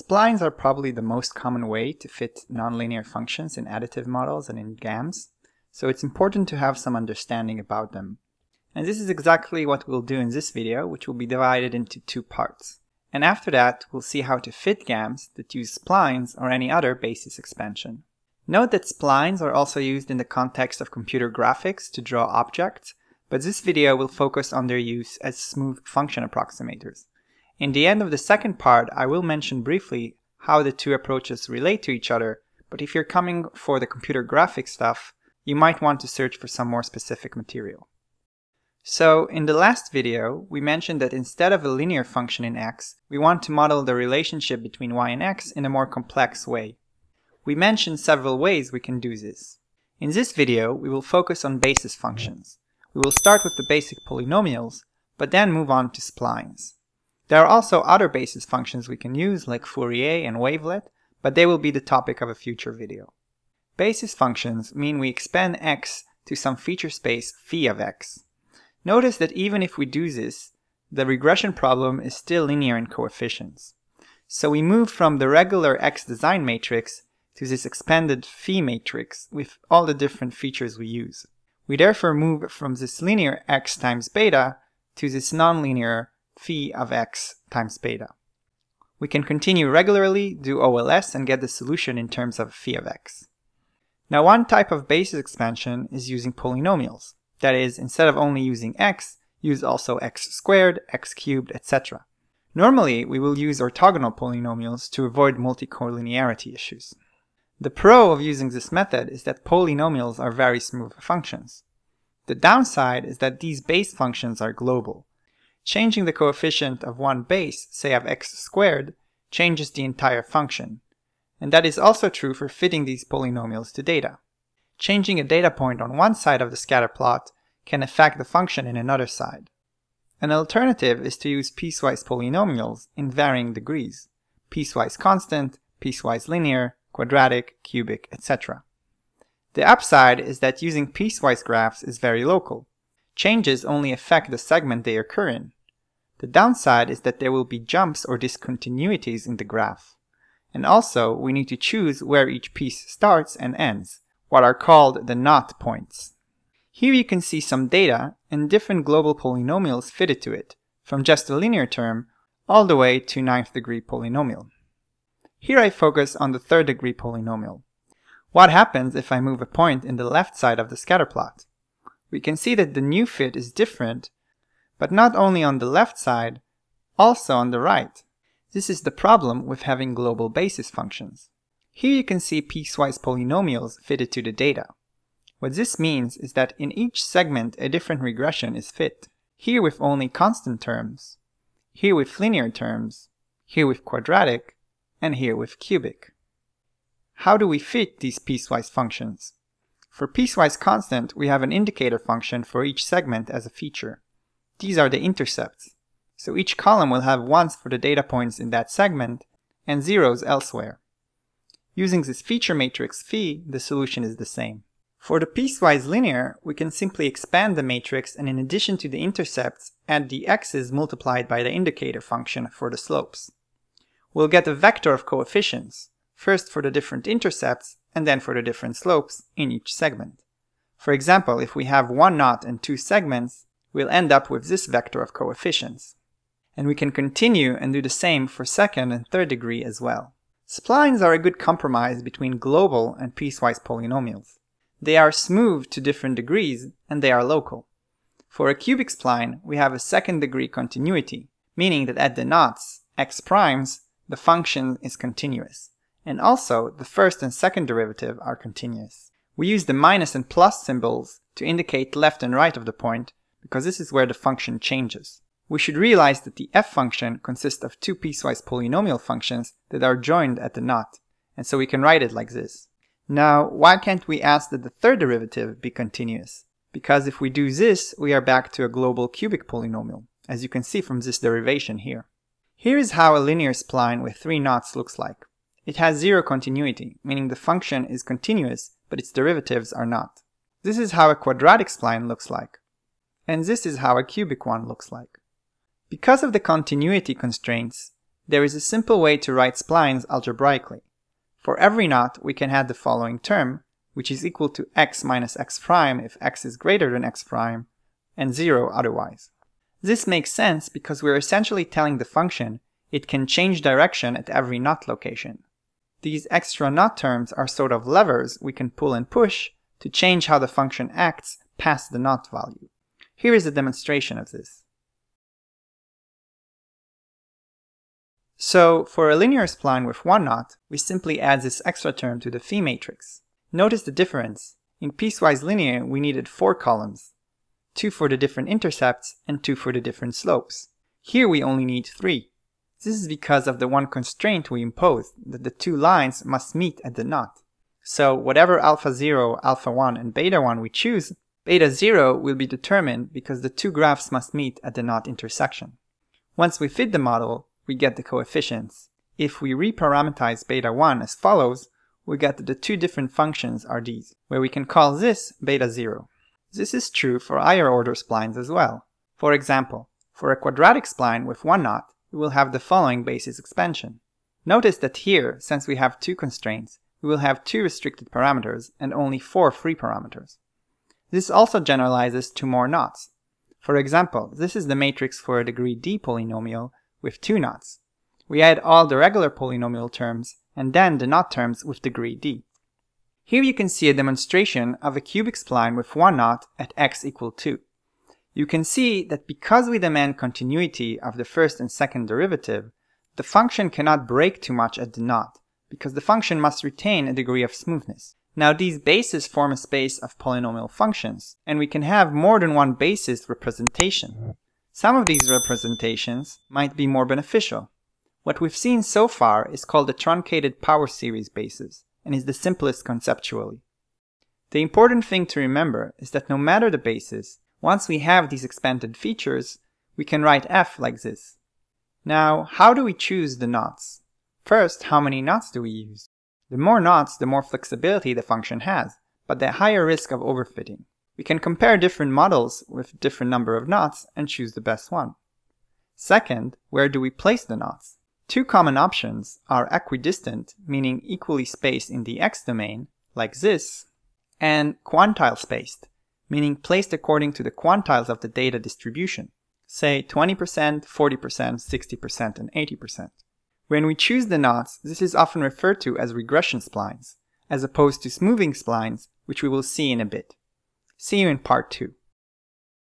Splines are probably the most common way to fit nonlinear functions in additive models and in GAMs, so it's important to have some understanding about them. And this is exactly what we'll do in this video, which will be divided into two parts. And after that, we'll see how to fit GAMs that use splines or any other basis expansion. Note that splines are also used in the context of computer graphics to draw objects, but this video will focus on their use as smooth function approximators. In the end of the second part, I will mention briefly how the two approaches relate to each other, but if you're coming for the computer graphics stuff, you might want to search for some more specific material. So, in the last video, we mentioned that instead of a linear function in x, we want to model the relationship between y and x in a more complex way. We mentioned several ways we can do this. In this video, we will focus on basis functions. We will start with the basic polynomials, but then move on to splines. There are also other basis functions we can use like Fourier and wavelet, but they will be the topic of a future video. Basis functions mean we expand x to some feature space phi of x. Notice that even if we do this, the regression problem is still linear in coefficients. So we move from the regular x design matrix to this expanded phi matrix with all the different features we use. We therefore move from this linear x times beta to this nonlinear phi of x times beta. We can continue regularly, do OLS, and get the solution in terms of phi of x. Now one type of basis expansion is using polynomials. That is, instead of only using x, use also x squared, x cubed, etc. Normally, we will use orthogonal polynomials to avoid multicollinearity issues. The pro of using this method is that polynomials are very smooth functions. The downside is that these base functions are global, Changing the coefficient of one base, say of x squared, changes the entire function. And that is also true for fitting these polynomials to data. Changing a data point on one side of the scatter plot can affect the function in another side. An alternative is to use piecewise polynomials in varying degrees, piecewise constant, piecewise linear, quadratic, cubic, etc. The upside is that using piecewise graphs is very local, Changes only affect the segment they occur in. The downside is that there will be jumps or discontinuities in the graph. And also, we need to choose where each piece starts and ends, what are called the knot points. Here you can see some data and different global polynomials fitted to it, from just a linear term all the way to ninth degree polynomial. Here I focus on the third degree polynomial. What happens if I move a point in the left side of the scatter plot? We can see that the new fit is different, but not only on the left side, also on the right. This is the problem with having global basis functions. Here you can see piecewise polynomials fitted to the data. What this means is that in each segment a different regression is fit. Here with only constant terms, here with linear terms, here with quadratic, and here with cubic. How do we fit these piecewise functions? For piecewise constant, we have an indicator function for each segment as a feature. These are the intercepts. So each column will have ones for the data points in that segment and zeros elsewhere. Using this feature matrix phi, the solution is the same. For the piecewise linear, we can simply expand the matrix and in addition to the intercepts, add the x's multiplied by the indicator function for the slopes. We'll get a vector of coefficients, first for the different intercepts and then for the different slopes in each segment. For example, if we have one knot and two segments, we'll end up with this vector of coefficients. And we can continue and do the same for second and third degree as well. Splines are a good compromise between global and piecewise polynomials. They are smooth to different degrees and they are local. For a cubic spline, we have a second degree continuity, meaning that at the knots, x primes, the function is continuous. And also, the first and second derivative are continuous. We use the minus and plus symbols to indicate left and right of the point, because this is where the function changes. We should realize that the f function consists of two piecewise polynomial functions that are joined at the knot, and so we can write it like this. Now, why can't we ask that the third derivative be continuous? Because if we do this, we are back to a global cubic polynomial, as you can see from this derivation here. Here is how a linear spline with three knots looks like. It has zero continuity, meaning the function is continuous, but its derivatives are not. This is how a quadratic spline looks like. And this is how a cubic one looks like. Because of the continuity constraints, There is a simple way to write splines algebraically. For every knot, we can add the following term, which is equal to x minus x prime if x is greater than x prime, and 0 otherwise. This makes sense because we're essentially telling the function it can change direction at every knot location. These extra knot terms are sort of levers we can pull and push to change how the function acts past the knot value. Here is a demonstration of this. So, for a linear spline with one knot, we simply add this extra term to the phi matrix. Notice the difference. In piecewise linear, we needed four columns, two for the different intercepts and two for the different slopes. Here we only need three. This is because of the one constraint we imposed, that the two lines must meet at the knot. So whatever alpha 0, alpha 1, and beta 1 we choose, beta 0 will be determined because the two graphs must meet at the knot intersection. Once we fit the model, we get the coefficients. If we reparameterize beta 1 as follows, we get that the two different functions are these, where we can call this beta 0. This is true for higher order splines as well. For example, for a quadratic spline with one knot, we will have the following basis expansion. Notice that here, since we have two constraints, we will have two restricted parameters and only four free parameters. This also generalizes to more knots. For example, this is the matrix for a degree d polynomial with two knots. We add all the regular polynomial terms and then the knot terms with degree d. Here you can see a demonstration of a cubic spline with one knot at x equal 2 you can see that because we demand continuity of the first and second derivative, the function cannot break too much at the knot, because the function must retain a degree of smoothness. Now these bases form a space of polynomial functions, and we can have more than one basis representation. Some of these representations might be more beneficial. What we've seen so far is called the truncated power series basis, and is the simplest conceptually. The important thing to remember is that no matter the basis, once we have these expanded features, we can write f like this. Now, how do we choose the knots? First, how many knots do we use? The more knots, the more flexibility the function has, but the higher risk of overfitting. We can compare different models with different number of knots and choose the best one. Second, where do we place the knots? Two common options are equidistant, meaning equally spaced in the x domain, like this, and quantile spaced, meaning placed according to the quantiles of the data distribution, say 20%, 40%, 60%, and 80%. When we choose the knots, this is often referred to as regression splines, as opposed to smoothing splines, which we will see in a bit. See you in part 2.